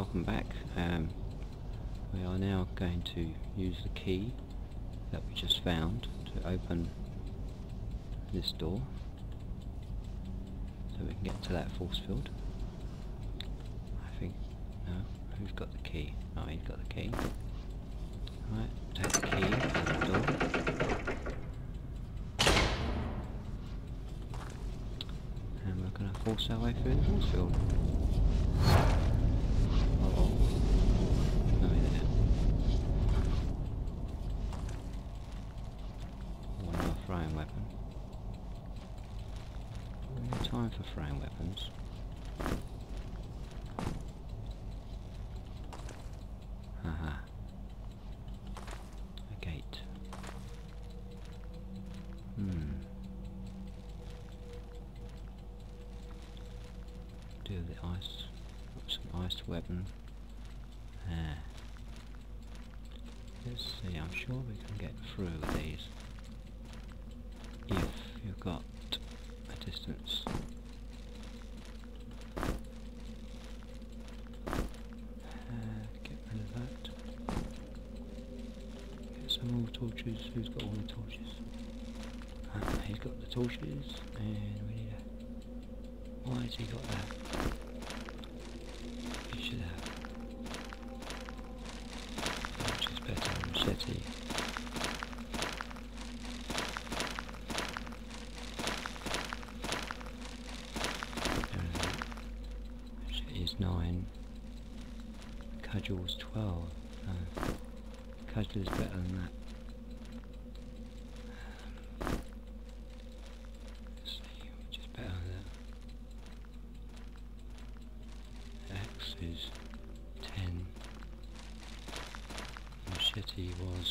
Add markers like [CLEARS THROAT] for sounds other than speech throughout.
welcome back. Um, we are now going to use the key that we just found to open this door so we can get to that force field. I think, no, who's got the key? Oh, he's got the key. Right, take the key out the door. And we're going to force our way through the force field. Uh-oh. No, there. Oh, throwing weapon. Time for frame weapons. A gate. Hmm. Do the ice. Some ice weapon. Ah. Let's see, I'm sure we can get through these. If you've got a distance. Uh, get rid of that. Get some more torches. Who's got all the torches? Ah, he's got the torches, and we need a... Why has he got that? He should have. Which is better than. Cudgel's 12. No. Cudgel is better than that. Let's see, which is better than that. Axe is 10. Machete was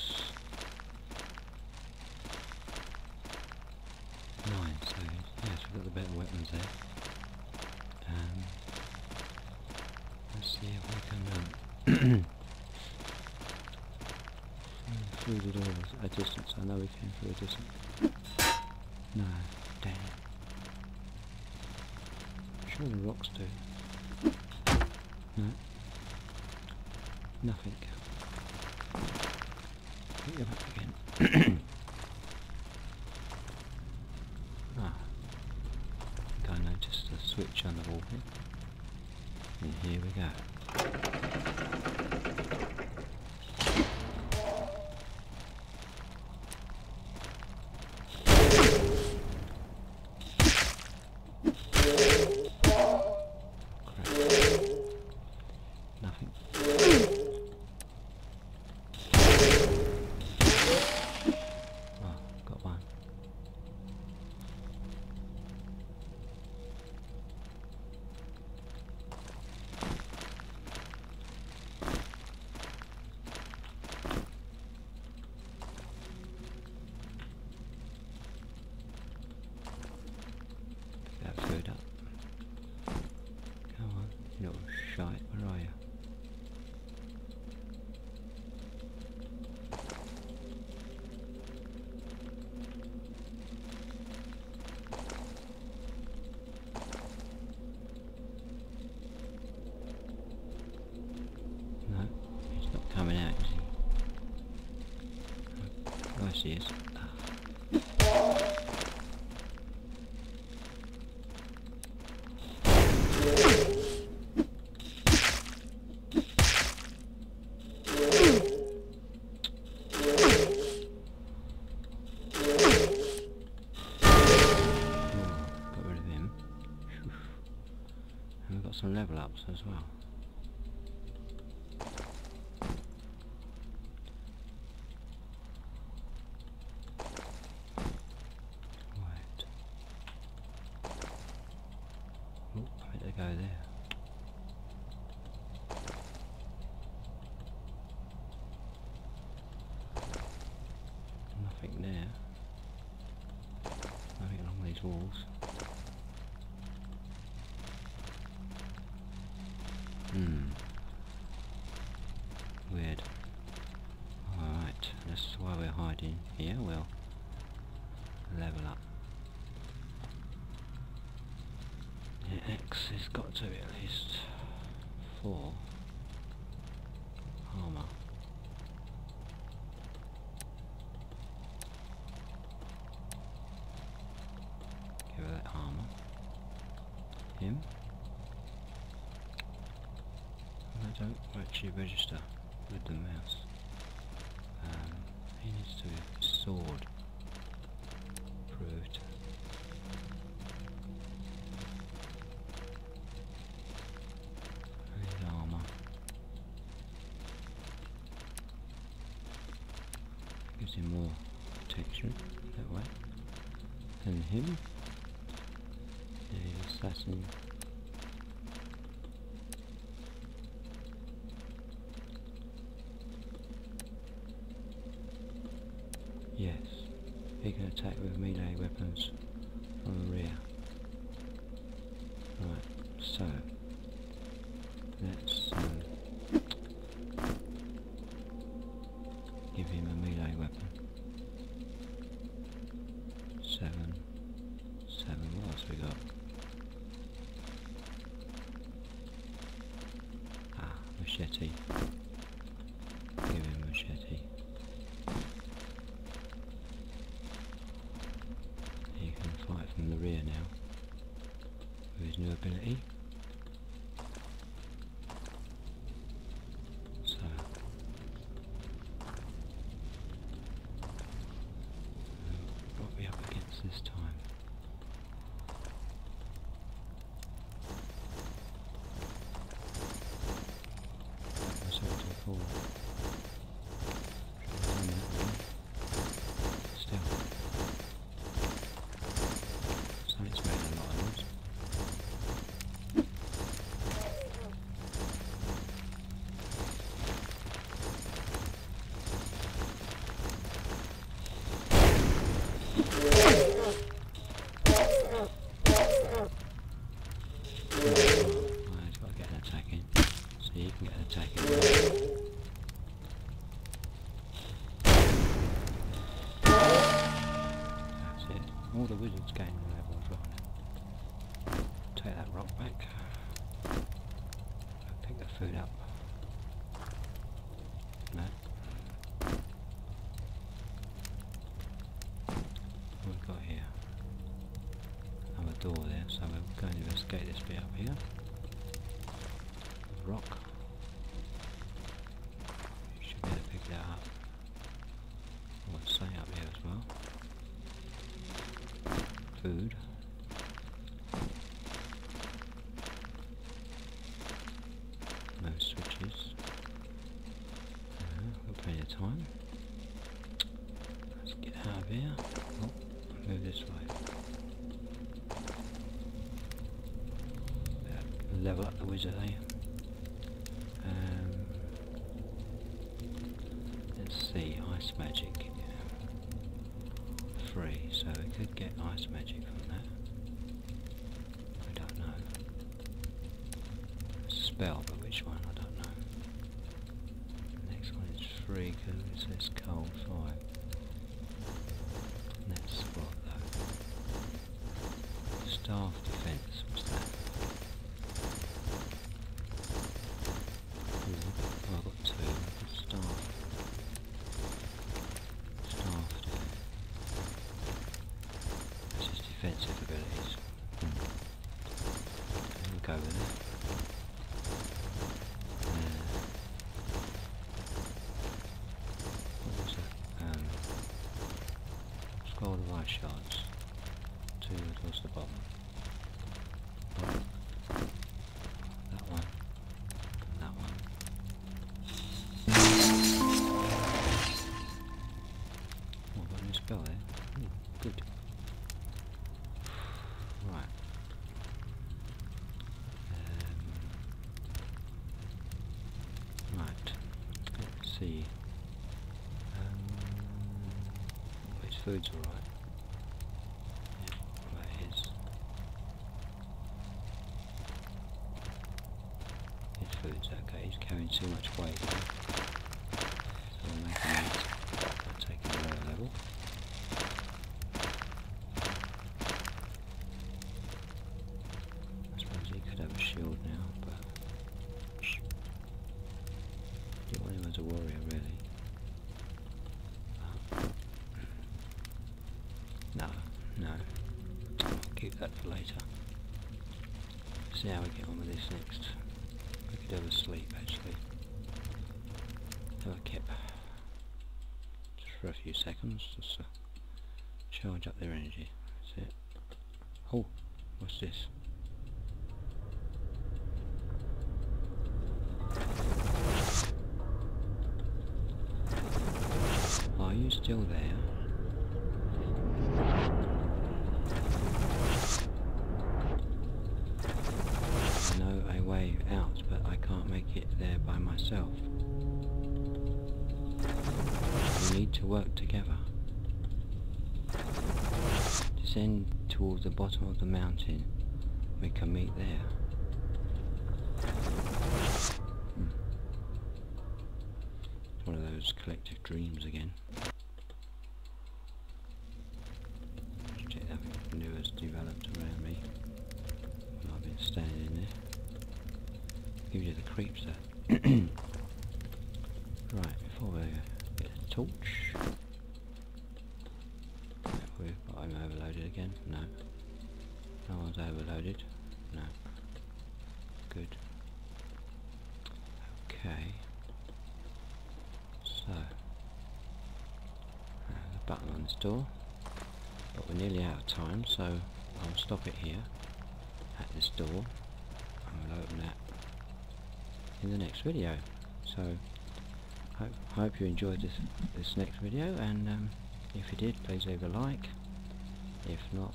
9, so yes, we've got the better weapons there. Um, let's see if we can um, through the doors at a distance. I know we can through a distance. No, damn. I'm sure the rocks do. No. Nothing. Pick them up again. [CLEARS THROAT] ah. I think I noticed a switch on the wall here. And here we go. Crap. Nothing. Oh, got one. Pick that food up. Come on, you little shite, where are you? No, he's not coming out, is he? Oh, got rid of him. And we've got some level ups as well. Yeah, we'll level up. Yeah, X has got to be at least four armor. Give her that armor. Him. I don't actually register with the mouse. He needs to sword proved. His armour. Gives him more protection that way. And him. The assassin Yes, he can attack with melee weapons from the rear. Right, so let's um, give him a melee weapon. Seven, seven. What else we got? Ah, machete. Give him machete. He can fight from the rear now with his new ability. So what are we up against this time? That was all to fall. Still. So it's made a lot of noise. Right, he's got to get an attack in. So you can get an attack in. That's it. Wizards gain levels right now. Take that rock back. Pick the food up. No. What we've got here? Another door there, so we're going to investigate this bit up here. Rock. You should be able to pick that up. What's say up here as well? Food. No switches. Uh, got plenty of time. Let's get out of here. Oh, move this way. Uh, level up the wizard, eh? Um, let's see, ice magic free, so we could get ice magic from that. I don't know. Spell, but which one? I don't know. The next one is free because it says cold 5. Scroll of ice shards. Two the bottom. That one. That one. Spell. Ooh, good. Right. Um, right. Let's see. Um, which food's alright? Yeah, that is. His food's okay. He's carrying too much weight. now. So we'll make him eat. I'll take him lower level. I suppose he could have a shield now, but you want him as a warrior, really. Uh, keep that for later. See how we get on with this next. We could have a sleep actually. Have a kip. Just for a few seconds, just to charge up their energy. That's it. Oh, what's this? Are you still there? I know a way out, but I can't make it there by myself. We need to work together. Descend towards the bottom of the mountain. We can meet there. Hmm. One of those collective dreams again. Check that new has developed around me. Well, I've been standing in there. Gives you the creeps there. right, before we get a torch. Have we got I'm overloaded again? No. No one's overloaded? No. Good. Okay. So. Uh, the button on this door. But we're nearly out of time, so I'll stop it here at this door and we'll open that in the next video. So hope, hope you enjoyed this this next video and um, if you did please leave a like. If not,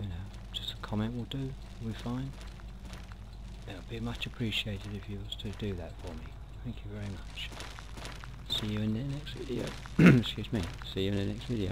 you know, just a comment will do, we'll be fine. It would be much appreciated if you was to do that for me. Thank you very much. See you in the next video. [COUGHS] Excuse me. See you in the next video.